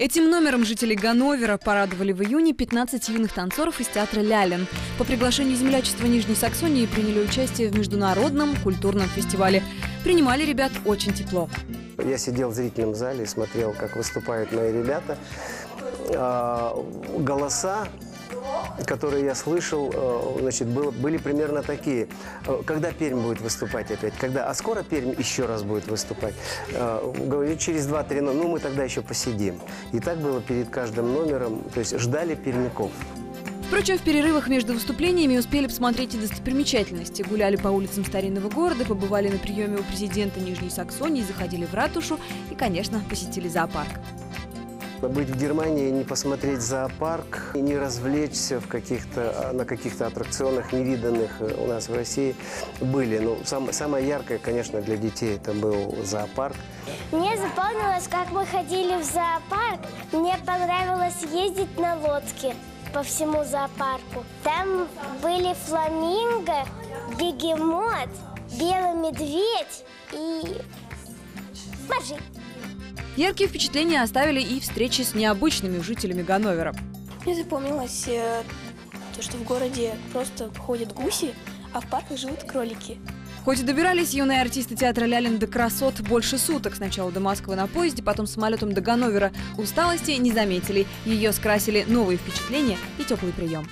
Этим номером жители Ганновера порадовали в июне 15 юных танцоров из театра «Лялин». По приглашению землячества Нижней Саксонии приняли участие в международном культурном фестивале. Принимали ребят очень тепло. Я сидел в зрительном зале и смотрел, как выступают мои ребята. А, Голоса, которые я слышал, э, значит, было- были примерно такие. Э, Когда Пермь будет выступать опять? Когда? А скоро Пермь еще раз будет выступать? Э, Говорю, через 2-3 номера. Ну, мы тогда еще посидим. И так было перед каждым номером. То есть ждали пермяков. Впрочем, в перерывах между выступлениями успели посмотреть и достопримечательности. Гуляли по улицам старинного города, побывали на приеме у президента Нижней Саксонии, заходили в ратушу и, конечно, посетили зоопарк. Быть в Германии, не посмотреть зоопарк, не развлечься в каких-то, а, на каких-то аттракционах, невиданных э, у нас в России, были. Ну, сам- самое яркое, конечно, для детей это был зоопарк. Мне запомнилось, как мы ходили в зоопарк. Мне понравилось ездить на лодке по всему зоопарку. Там были фламинго, бегемот, белый медведь и моржи. Яркие впечатления оставили и встречи с необычными жителями Ганновера. Мне запомнилось э, то, что в городе просто ходят гуси, а в парках живут кролики. Хоть и добирались юные артисты театра Лялин до красот больше суток, сначала до Москвы на поезде, потом самолетом до Ганновера, усталости не заметили. Ее скрасили новые впечатления и теплый прием.